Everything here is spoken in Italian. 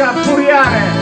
Cascia Furiane